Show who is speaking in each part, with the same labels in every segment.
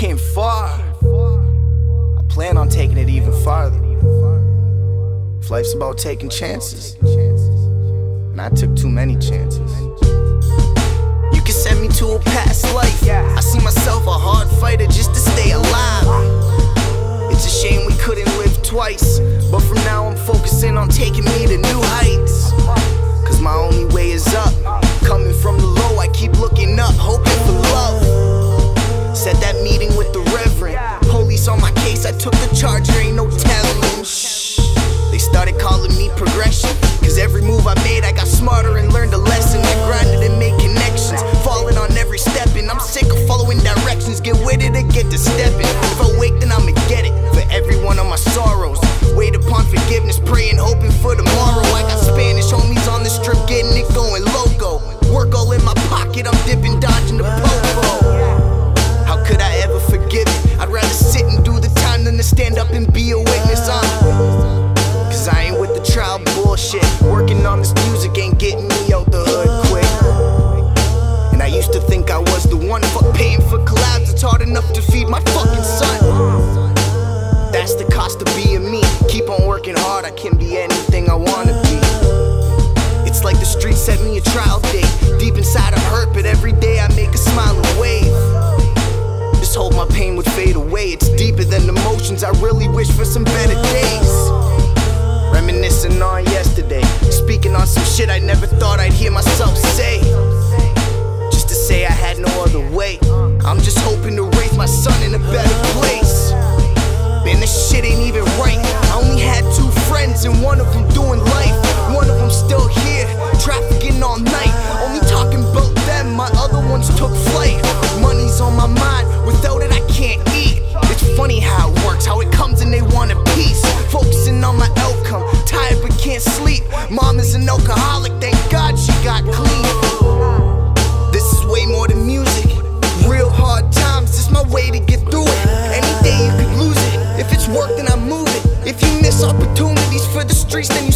Speaker 1: came far. I plan on taking it even farther. If life's about taking chances, and I took too many chances. You can send me to a past life. I see myself a hard fighter just to stay alive. It's a shame we couldn't live twice, but from now I'm focusing on taking me to new heights. for some better days. Reminiscing on yesterday, speaking on some shit I never thought I'd hear myself say. Just to say I had no other way. I'm just hoping to raise my son in a better place. Man, this shit ain't even right. I only had two friends, and one of them doing life. Mom is an alcoholic, thank God she got clean. This is way more than music. Real hard times, this my way to get through it. Any day you could lose it. If it's work, then I move it. If you miss opportunities for the streets, then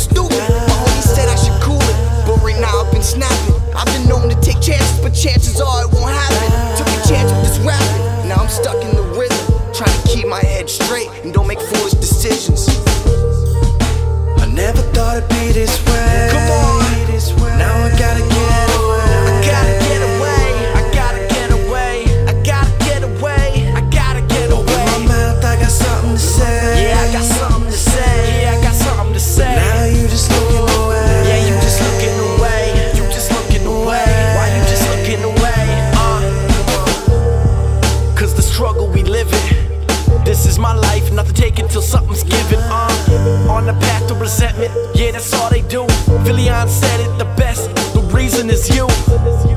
Speaker 2: resentment. Yeah, that's all they do. Villian said it the best. The reason is you.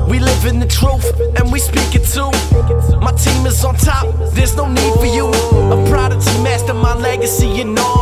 Speaker 2: We live in the truth and we speak it too. My team is on top. There's no need for you. A prodigy master, my legacy and all.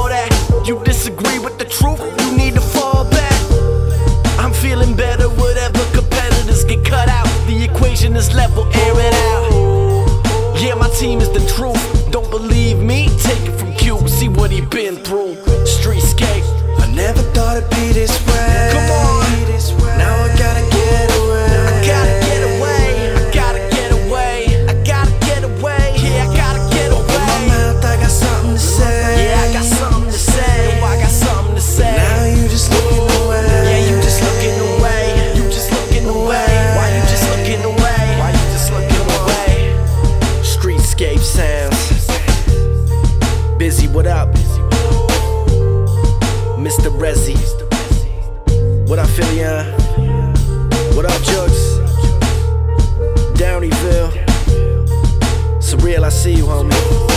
Speaker 2: What up, Filion? What up, Jugs? Downeyville. Surreal, I see you, homie.